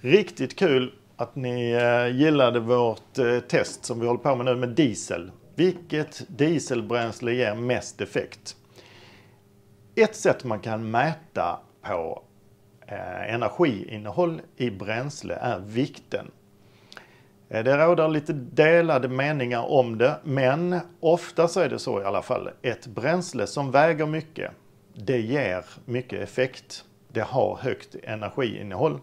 Riktigt kul att ni eh, gillade vårt eh, test som vi håller på med nu med diesel. Vilket dieselbränsle ger mest effekt? Ett sätt man kan mäta på eh, energiinnehåll i bränsle är vikten. Det råder lite delade meningar om det, men ofta så är det så i alla fall. Ett bränsle som väger mycket, det ger mycket effekt. Det har högt energiinnehåll.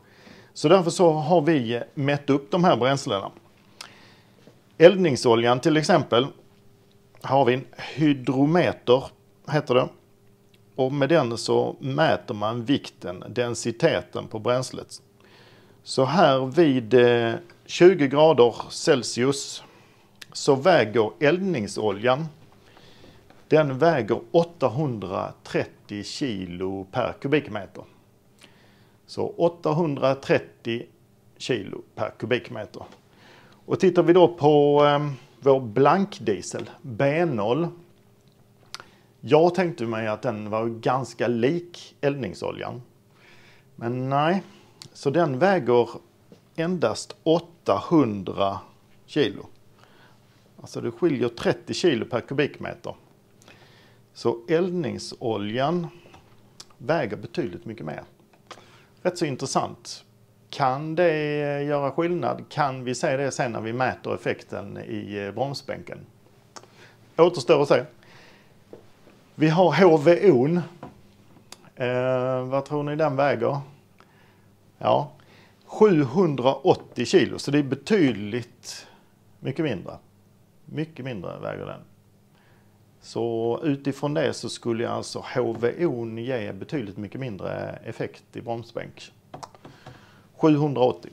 Så därför så har vi mätt upp de här bränslena. Eldningsoljan till exempel har vi en hydrometer, heter det. Och med den så mäter man vikten, densiteten på bränslet. Så här vid eh, 20 grader Celsius så väger eldningsoljan den väger 830 kilo per kubikmeter. Så 830 kilo per kubikmeter. Och tittar vi då på eh, vår blankdiesel, B0. Jag tänkte mig att den var ganska lik eldningsoljan. Men nej, så den väger endast 800 kilo. Alltså det skiljer 30 kilo per kubikmeter. Så eldningsoljan väger betydligt mycket mer rätt så intressant. Kan det eh, göra skillnad? Kan vi se det sen när vi mäter effekten i eh, bromsbänken? Återstår att se. Vi har HVO. Eh, vad tror ni den väger? Ja, 780 kilo, så det är betydligt mycket mindre. Mycket mindre väger den. Så utifrån det så skulle alltså HVO ge betydligt mycket mindre effekt i bromsbänk. 780.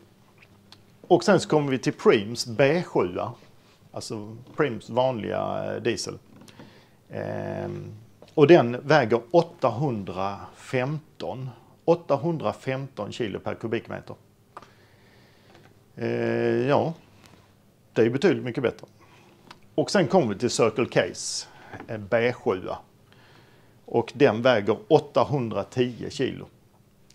Och sen så kommer vi till Preems B7. Alltså Preems vanliga eh, diesel. Ehm, och den väger 815. 815 kilo per kubikmeter. Ehm, ja, det är betydligt mycket bättre. Och sen kommer vi till Circle Case. B7. Och den väger 810 kilo.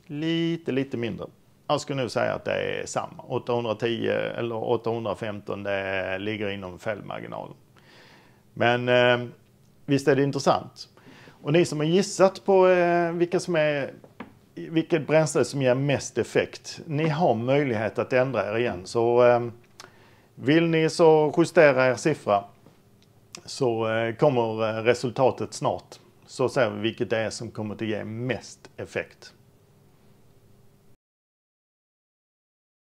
Lite, lite mindre. Jag skulle nog säga att det är samma. 810 eller 815 det ligger inom fällmarginalen. Men eh, visst är det intressant. Och ni som har gissat på eh, vilka som är, vilket bränsle som ger mest effekt. Ni har möjlighet att ändra er igen. Så eh, vill ni så justera er siffra så eh, kommer eh, resultatet snart. Så ser vi vilket det är som kommer att ge mest effekt.